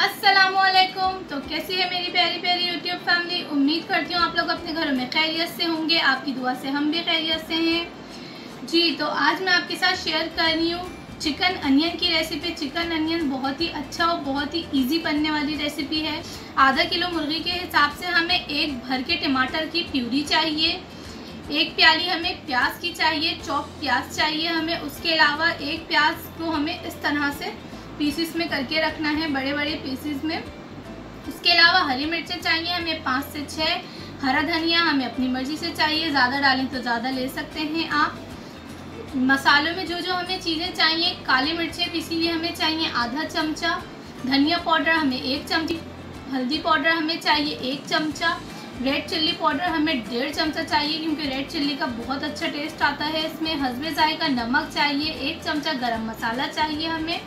अस्सलाम वालेकुम तो कैसी है मेरी प्यारी प्यारी यूट्यूब फैमिली उम्मीद करती हूँ आप लोग अपने घरों में खैरियत से होंगे, आपकी दुआ से हम भी खैरियत से हैं। जी तो आज मैं आपके साथ शेयर कर रही हूँ चिकन अनियन की रेसिपी चिकन अनियन बहुत ही अच्छा और बहुत ही इजी बनने वाली रेसिपी है। आधा किलो मुर्गी के हिसाब से हमें एक भर के टमाटर की प्यूरी चाहिए, एक प्याली हमें प्याज की चाहिए, चॉप प्याज चाहिए हमें। उसके अलावा एक प्याज को हमें इस तरह से पीसीस में करके रखना है बड़े बड़े पीसीस में। उसके अलावा हरी मिर्चें चाहिए, हमें पाँच से छः हरा धनिया हमें अपनी मर्ज़ी से चाहिए, ज़्यादा डालें तो ज़्यादा ले सकते हैं आप। मसालों में जो जो हमें चीज़ें चाहिए, काली मिर्चें पीसी हुई हमें चाहिए आधा चमचा। धनिया पाउडर हमें एक चमची, हल्दी पाउडर हमें चाहिए एक चमचा। रेड चिल्ली पाउडर हमें डेढ़ चमचा चाहिए, क्योंकि रेड चिल्ली का बहुत अच्छा टेस्ट आता है। इसमें हसबे जायका नमक चाहिए, एक चमचा गरम मसाला चाहिए हमें।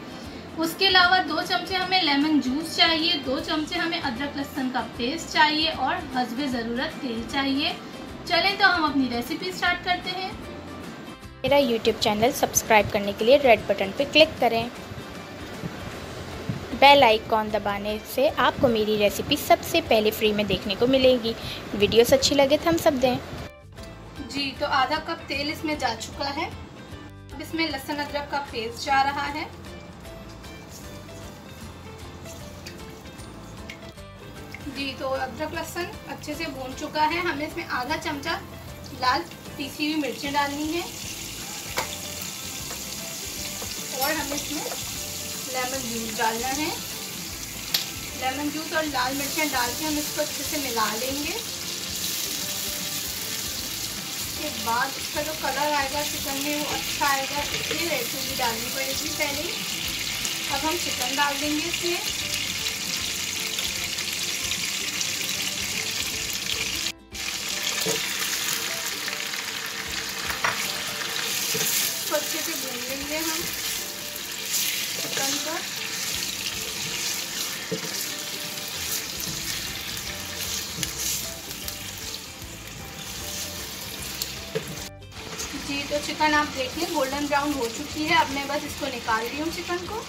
उसके अलावा दो चमचे हमें लेमन जूस चाहिए दो चमचे हमें अदरक लहसुन का पेस्ट चाहिए और हसब ज़रूरत तेल चाहिए। चलें तो हम अपनी रेसिपी स्टार्ट करते हैं। मेरा यूट्यूब चैनल सब्सक्राइब करने के लिए रेड बटन पर क्लिक करें। बेल आइकॉन दबाने से आपको मेरी रेसिपी सबसे पहले फ्री में देखने को मिलेगी। वीडियोस अच्छी लगे तो हम सब दें। जी तो आधा कप तेल इसमें जा चुका है। अब इसमें लहसुन अदरक का पेस्ट जा रहा है। जी तो अदरक लहसुन अच्छे से भून चुका है। हमें इसमें आधा चमचा लाल पीसी हुई मिर्चें डालनी है। और हमें इसमें लेमन जूस डालना है। लेमन जूस और लाल मिर्चें डाल के हम इसको अच्छे से मिला लेंगे। उसके बाद इसका जो कलर आएगा चिकन में, वो अच्छा आएगा। इसलिए रेसिपी डालनी पड़ेगी पहले। अब हम चिकन डाल देंगे इसमें। लेंगे हम। चिकन जी तो चिकन आप देखिए गोल्डन ब्राउन हो चुकी है। अब मैं बस इसको निकाल रही हूँ चिकन को।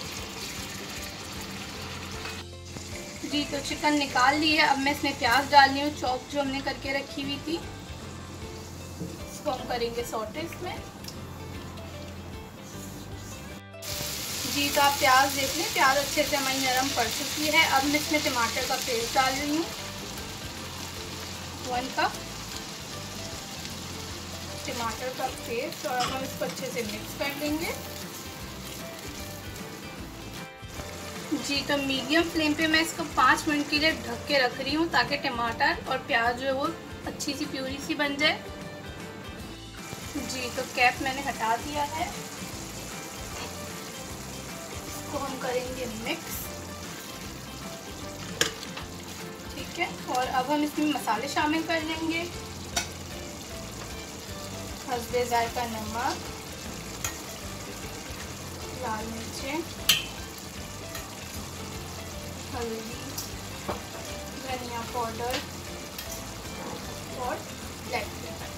जी तो चिकन निकाल ली है। अब मैं इसमें प्याज डाल रही हूँ, चॉप जो हमने करके रखी हुई थी। इसको हम करेंगे सॉटे इसमें। जी तो आप प्याज देख लें। प्याज अच्छे से हमारी नरम पड़ चुकी है। अब मैं इसमें टमाटर का पेस्ट डाल रही हूँ। वन कप टमाटर का पेस्ट और अब हम इसको अच्छे से मिक्स कर देंगे जी तो मीडियम फ्लेम पे मैं इसको पाँच मिनट के लिए ढक के रख रही हूँ ताकि टमाटर और प्याज जो है वो अच्छी सी प्यूरी सी बन जाए। जी तो कैप मैंने हटा दिया है। इसको हम करेंगे मिक्स ठीक है? और अब हम इसमें मसाले शामिल कर लेंगे। हसबे जायका, नमक, लाल मिर्चें, हल्दी, धनिया पाउडर और ब्लैक पेपर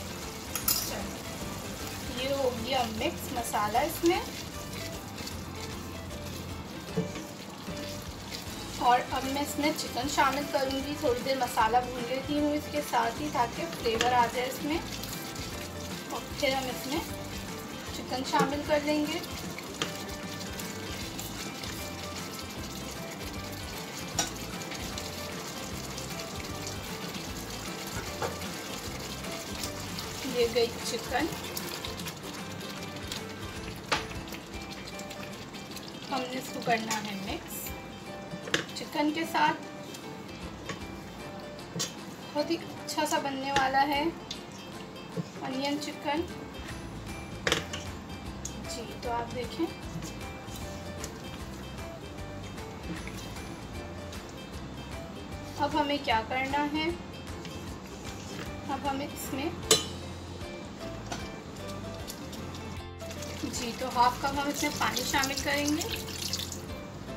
ये हो गया मिक्स मसाला इसमें। और अब मैं इसमें चिकन शामिल करूँगी, थोड़ी देर मसाला भून लेती हूँ, इसके साथ ही ताकि फ्लेवर आ जाए इसमें। और फिर हम इसमें चिकन शामिल कर लेंगे। ये गई चिकन हमने इसको करना है मिक्स चिकन के साथ। बहुत ही अच्छा सा बनने वाला है अनियन चिकन। जी तो आप देखें। अब हमें क्या करना है? अब हमें इसमें जी तो हाफ़ कप हम इसमें पानी शामिल करेंगे।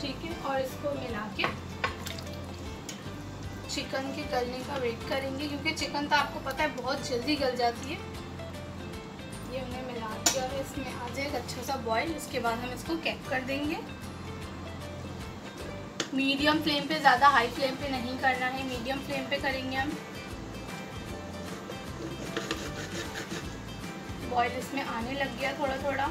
ठीक है, और इसको मिला के चिकन के गलने का वेट करेंगे, क्योंकि चिकन तो आपको पता है बहुत जल्दी गल जाती है। ये हमने मिला दिया है, इसमें आ जाएगा अच्छा सा बॉईल उसके बाद हम इसको कैप कर देंगे। मीडियम फ्लेम पे ज़्यादा हाई फ्लेम पे नहीं करना है मीडियम फ्लेम पे करेंगे हम। बॉयल इसमें आने लग गया थोड़ा थोड़ा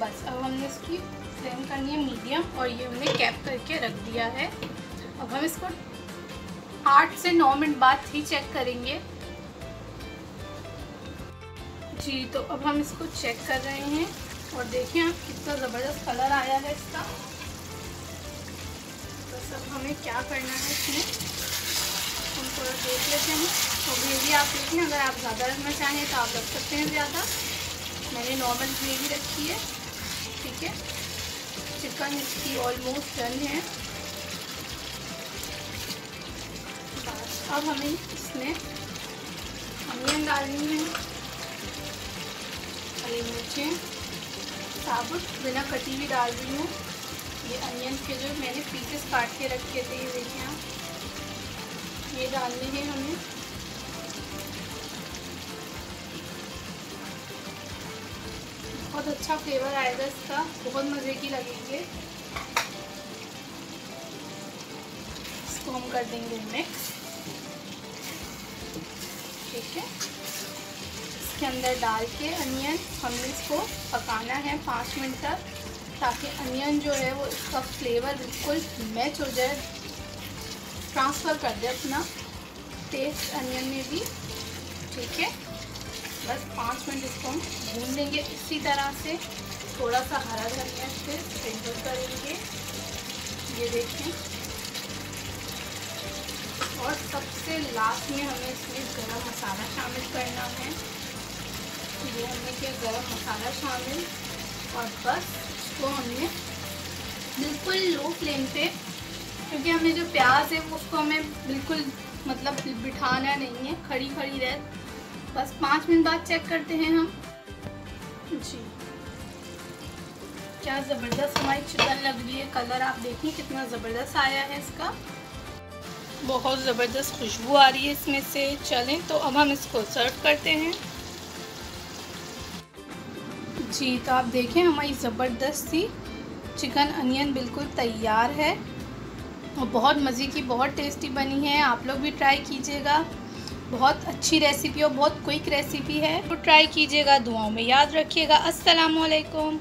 बस, अब हमने इसकी फ्लेम करनी है मीडियम और ये हमने कैप करके रख दिया है। अब हम इसको आठ से नौ मिनट बाद ही चेक करेंगे। जी तो अब हम इसको चेक कर रहे हैं और देखिए आप कितना ज़बरदस्त कलर आया है इसका। बस अब हमें क्या करना है इसमें? हम थोड़ा देख लेते हैं। तो ग्रेवी आप देखें अगर आप ज़्यादा रखना चाहें तो आप रख सकते हैं ज़्यादा। मैंने नॉर्मल ग्रेवी रखी है। ठीक है? चिकन इसकी ऑलमोस्ट डन है। अब हमें इसमें अनियन डालनी है। हरी मिर्चें, साबुत, बिना कटी हुई डाल रही हूँ। ये अनियन के जो मैंने पीसेस काट के रखे थे, ये देखिए आप। ये डालने हैं हमें। बहुत अच्छा फ्लेवर आएगा इसका। बहुत मज़े की लगेंगे। इसको हम कर देंगे मिक्स ठीक है। इसके अंदर डाल के अनियन हमने इसको पकाना है पाँच मिनट तक, ताकि अनियन जो है वो इसका फ्लेवर बिल्कुल मैच हो जाए। ट्रांसफ़र कर दे अपना। टेस्ट अनियन में भी। ठीक है। बस पाँच मिनट इसको हम भून लेंगे इसी तरह से। थोड़ा सा हरा धनिया से स्प्रिंकल करेंगे। ये देखें और सबसे लास्ट में हमें इसमें गरम मसाला शामिल करना है। ये हमने किया गरम मसाला शामिल। और बस इसको हमने बिल्कुल लो फ्लेम पे, क्योंकि हमें जो प्याज है उसको हमें बिल्कुल मतलब बिठाना नहीं है खड़ी खड़ी रह। बस पाँच मिनट बाद चेक करते हैं हम। जी। क्या ज़बरदस्त हमारी चिकन लग रही है। कलर आप देखिए कितना ज़बरदस्त आया है इसका। बहुत ज़बरदस्त खुशबू आ रही है इसमें से। चलें तो अब हम इसको सर्व करते हैं। जी तो आप देखें हमारी ज़बरदस्त सी चिकन अनियन बिल्कुल तैयार है। और बहुत मज़े की बहुत टेस्टी बनी है। आप लोग भी ट्राई कीजिएगा। बहुत अच्छी रेसिपी और बहुत क्विक रेसिपी है। तो ट्राई कीजिएगा दुआओं में याद रखिएगा। अस्सलाम वालेकुम